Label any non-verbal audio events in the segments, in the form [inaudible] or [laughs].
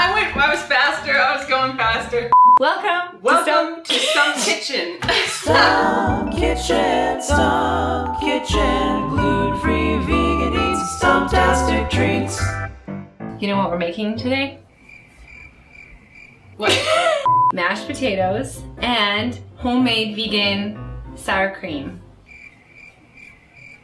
I went, I was faster, I was going faster. Welcome. Welcome to Stump Kitchen. [laughs] Stump Kitchen, Stump Kitchen, gluten-free vegan eats, stumptastic treats. You know what we're making today? What? [laughs] Mashed potatoes and homemade vegan sour cream.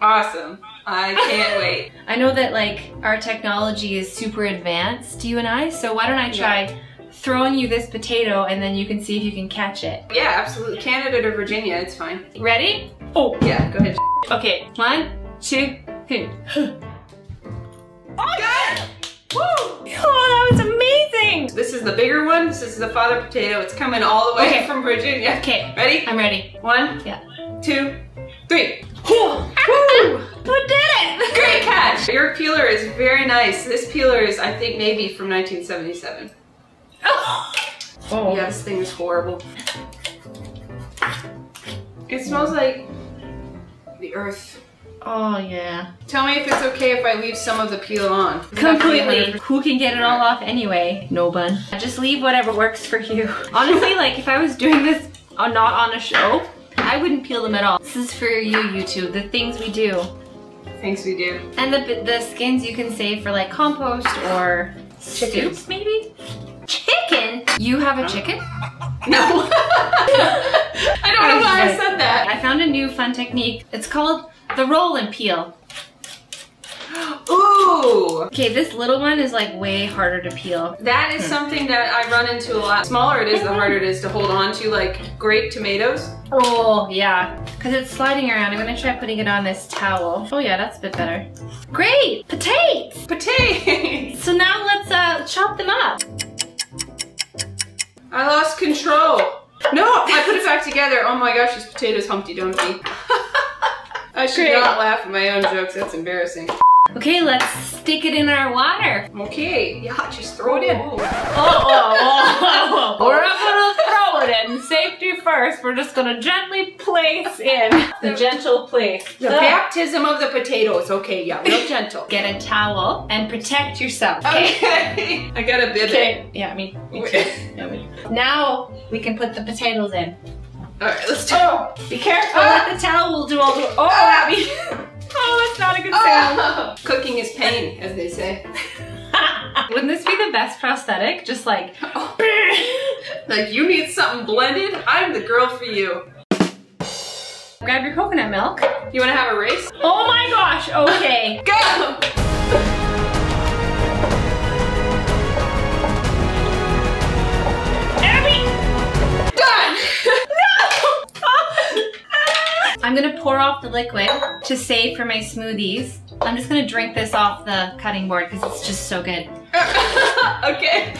Awesome. I can't [laughs] wait. I know that like our technology is super advanced, you and I, so why don't I try throwing you this potato and then you can see if you can catch it. Yeah, absolutely. Canada to Virginia, it's fine. Ready? Oh, Yeah, go ahead. okay. One, two, three. Oh, Got it! Woo! Oh, that was amazing! This is the bigger one. This is the father potato. It's coming all the way Okay. from Virginia. Okay, Ready? I'm ready. One, Yeah. two, three. Woo! Woo! [laughs] Who did it? Great catch! Your peeler is very nice. This peeler is, I think, maybe from 1977. Oh. Yeah, this thing is horrible. It smells like the earth. Oh yeah. Tell me if it's okay if I leave some of the peel on. Does it have to be Completely. Who can get it all off anyway? No bun. Just leave whatever works for you. [laughs] Honestly, like if I was doing this uh, not on a show, I wouldn't peel them at all. This is for you, YouTube. The things we do. Things we do. And the, the skins you can save for like compost or Chickens. soup, maybe? Chicken? You have a chicken? [laughs] No. [laughs] I don't know why I said that. I found a new fun technique. It's called the roll and peel. Ooh! Okay, this little one is like way harder to peel. That is something that I run into a lot. The smaller it is, the harder it is to hold on to, like grape tomatoes. Oh, yeah. Because it's sliding around. I'm going to try putting it on this towel. Oh, yeah, that's a bit better. Great! Potatoes! Potatoes! So now let's uh, chop them up. I lost control. No, I put it back together. Oh my gosh, this potato's Humpty Dumpty. [laughs] I should Great. not laugh at my own jokes. That's embarrassing. Okay, let's stick it in our water. Okay, yeah, just throw it in. Oh, oh, oh, We're not gonna throw it in. Safety first. We're just gonna gently place in. The gentle place. The baptism of the potatoes. Okay, yeah, real gentle. Get a towel and protect yourself. Okay. Okay. I got a bib. Okay. Yeah, me, me too. Yeah, me. Now we can put the potatoes in. Alright, let's do Oh, be careful. Let the towel will do all the. Oh, Abby. Oh, that's not a good oh. sound. Oh. [laughs] Cooking is pain, as they say. [laughs] Wouldn't this be the best prosthetic? Just like. [laughs] Like, you need something blended? I'm the girl for you. Grab your coconut milk. You wanna have a race? Oh my gosh. Okay. Go! Abby. Done! I'm gonna pour off the liquid to save for my smoothies. I'm just gonna drink this off the cutting board because it's just so good. [laughs] okay.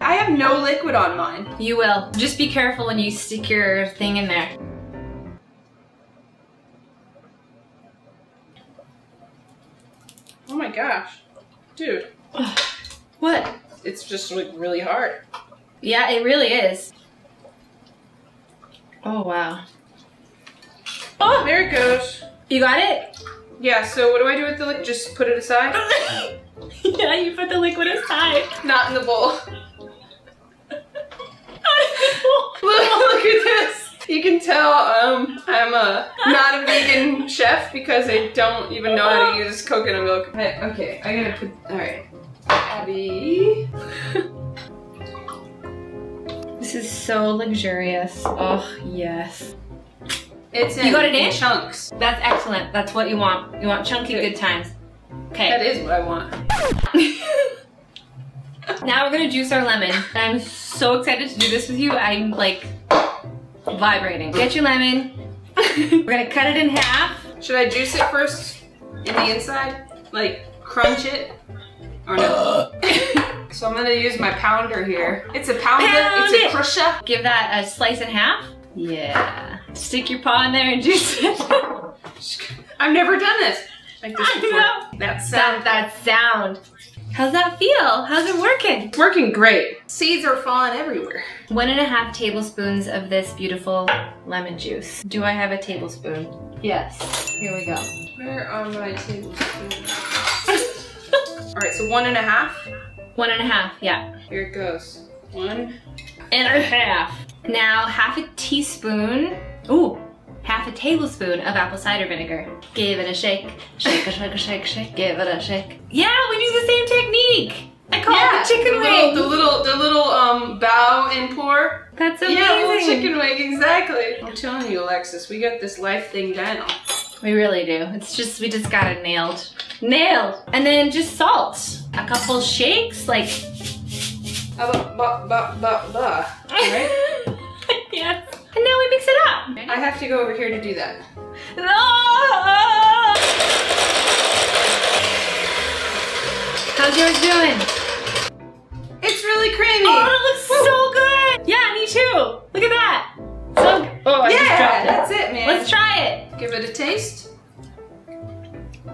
I have no liquid on mine. You will. Just be careful when you stick your thing in there. Oh my gosh. Dude, [sighs] What? it's just like really hard. Yeah, it really is. Oh wow. Oh, there it goes. You got it? Yeah, so what do I do with the liquid? Just put it aside? [laughs] yeah, you put the liquid aside. Not in the bowl. [laughs] Look, look at this. You can tell um, I'm a not a vegan chef because I don't even know how to use coconut milk. I- okay, I gotta put. All right, Abby. [laughs] This is so luxurious. Oh, yes. It's in, You got it in? chunks. That's excellent. That's what you want. You want chunky Good. good times. Okay. That is what I want. [laughs] now we're gonna juice our lemon. I'm so excited to do this with you. I'm like vibrating. Get your lemon. [laughs] we're gonna cut it in half. Should I juice it first in the inside? Like crunch it? Or no? [laughs] so I'm gonna use my pounder here. It's a pounder, Pound it's a crusher. Give that a slice in half. Yeah. Stick your paw in there and [laughs] juice it. I've never done this. Like this I know. That Sound sound. that sound. How's that feel? How's it working? It's working great. Seeds are falling everywhere. One and a half tablespoons of this beautiful lemon juice. Do I have a tablespoon? Yes. Here we go. Where are my tablespoons? [laughs] All right, so one and a half. One and a half, yeah. Here it goes. One. And a half. Now half a teaspoon, ooh, half a tablespoon of apple cider vinegar. Give it a shake, shake, a shake, a shake, shake, give it a shake. Yeah, we do the same technique. I call it the chicken the wing. Little, the little, the little um bow and pour. That's amazing. Yeah, little chicken wing, exactly. I'm telling you, Alexis, we got this life thing down. We really do. It's just, we just got it nailed. Nailed. And then just salt. A couple shakes, like. Ba ba ba ba ba. Right? [laughs] yes. And now we mix it up. I have to go over here to do that. No! How's yours doing? It's really creamy. Oh, it looks so good! Yeah, me too. Look at that. So, oh, I just yeah, dropped it. that's it, man. Let's try it. Give it a taste.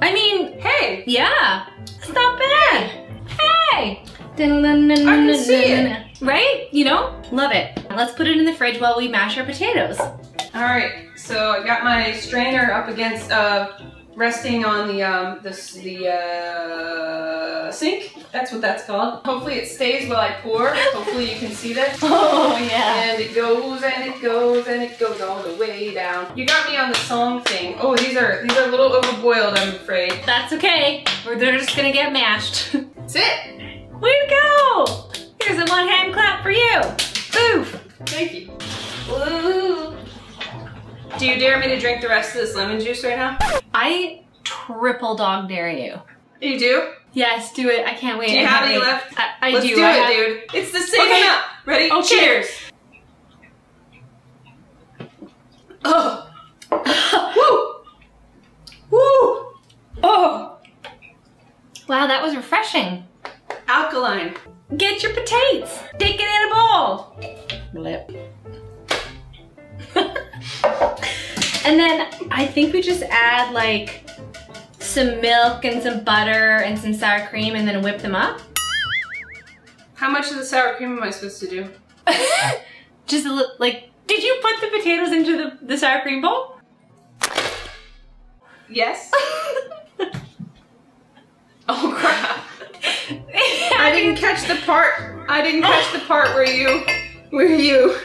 I mean, Hey, yeah, it's not bad. Hey! I can see it. Right? You know? Love it. Let's put it in the fridge while we mash our potatoes. all right. So I got my strainer up against, uh, resting on the um, this the uh, sink. That's what that's called. Hopefully it stays while I pour. Hopefully you can see that. [laughs] Oh, yeah. And it goes and it goes and it goes all the way down. You got me on the song thing. Oh, these are these are a little overboiled, I'm afraid. That's okay. We're they're just gonna get mashed. [laughs] That's it. Way to go! Here's a one hand clap for you. Oof. Thank you. Woo. Do you dare me to drink the rest of this lemon juice right now? I triple dog dare you. You do? Yes, do it. I can't wait. Do you I have any wait. left? I, I Let's do. do, I it, have- dude. It's the same Okay. amount. Ready? Okay. Cheers. Oh. Woo. Woo. Oh. Wow, that was refreshing. Alkaline. Get your potatoes. Stick it in a bowl. Blip. And then I think we just add like some milk and some butter and some sour cream and then whip them up. How much of the sour cream am I supposed to do? [laughs] just a little, like, did you put the potatoes into the, the sour cream bowl? Yes. [laughs] oh crap. [laughs] I didn't catch the part. I didn't catch the part where you, where you,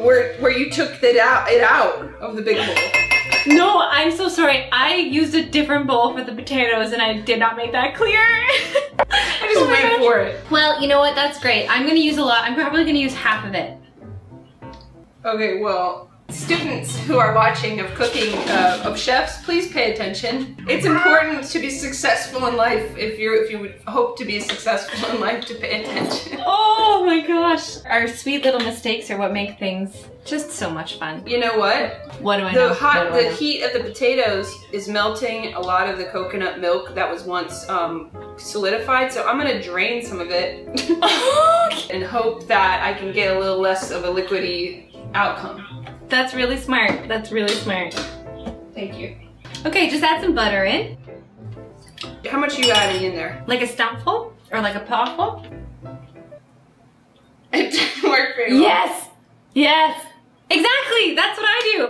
where where you took it out it out of the big bowl. No, I'm so sorry. I used a different bowl for the potatoes and I did not make that clear. [laughs] I just Oh wait for it. Well, you know what? That's great. I'm gonna use a lot. I'm probably gonna use half of it. Okay, well, students who are watching of cooking uh, of chefs, please pay attention. It's important to be successful in life if you if you would hope to be successful in life to pay attention. [laughs] Oh my gosh. Our sweet little mistakes are what make things just so much fun. You know what? What do I know? The hot, do I the know? heat of the potatoes is melting a lot of the coconut milk that was once um, solidified. So I'm gonna drain some of it [laughs] and hope that I can get a little less of a liquidy outcome. That's really smart. That's really smart. Thank you. Okay, just add some butter in. How much are you adding in there? Like a stumpful or like a pawful. [laughs] It didn't work very well. Yes. Yes. Exactly. That's what I do.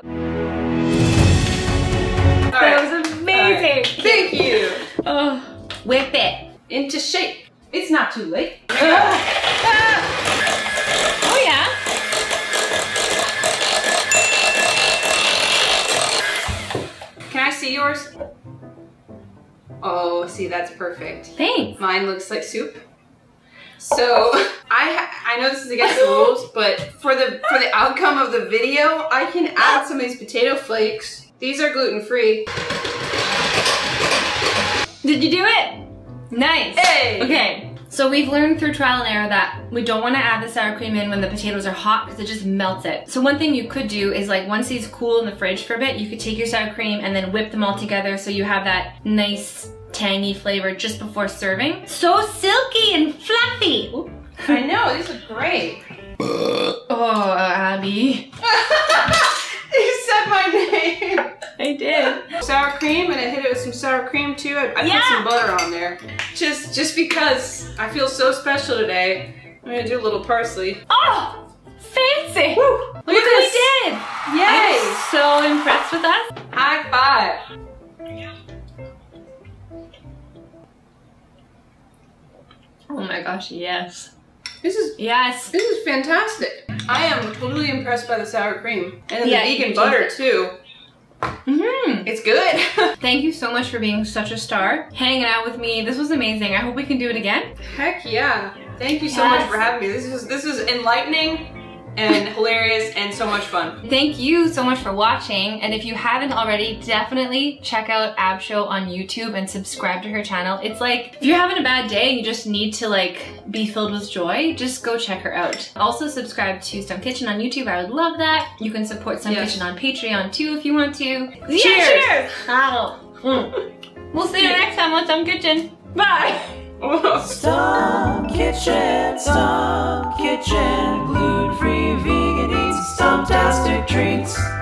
All That right. was amazing. Thank you. Oh, whip it. Into shape. It's not too late. [laughs] Oh yeah. Can I see yours? Oh, see, that's perfect. Thanks. Mine looks like soup. So [laughs] I ha- I know this is against the rules, but for the for the outcome of the video, I can add some of these potato flakes. These are gluten free. Did you do it? Nice. Hey! Okay. So we've learned through trial and error that we don't want to add the sour cream in when the potatoes are hot because it just melts it. So one thing you could do is like once these cool in the fridge for a bit, you could take your sour cream and then whip them all together so you have that nice tangy flavor just before serving. So silky and fluffy. Oop. I know these are great. [laughs] Oh, Abby. [laughs] you said my name. I did. Sour cream, and I hit it with some sour cream too. I, I Yeah. put some butter on there, just just because I feel so special today. I'm gonna do a little parsley. Oh, fancy. Woo! Look, Look at what we did. Yay! I'm so impressed with us. High five. Oh my gosh, yes. This is Yes. this is fantastic. I am totally impressed by the sour cream and Yeah, the vegan butter too. hmm It's good. [laughs] Thank you so much for being such a star, hanging out with me. This was amazing. I hope we can do it again. Heck yeah! Thank you so Yes. much for having me. This is this is enlightening and hilarious and so much fun. Thank you so much for watching. And if you haven't already, definitely check out Ab Show on YouTube and subscribe to her channel. It's like, if you're having a bad day and you just need to like be filled with joy, just go check her out. Also subscribe to Stump Kitchen on YouTube. I would love that. You can support Stump Yes. Kitchen on Patreon too if you want to. Yeah, Cheers. cheers! Ow. Mm. [laughs] We'll see you next time on Stump Kitchen. Bye! Stump Kitchen, Stump Kitchen, gluten-free vegan eats, stumptastic treats.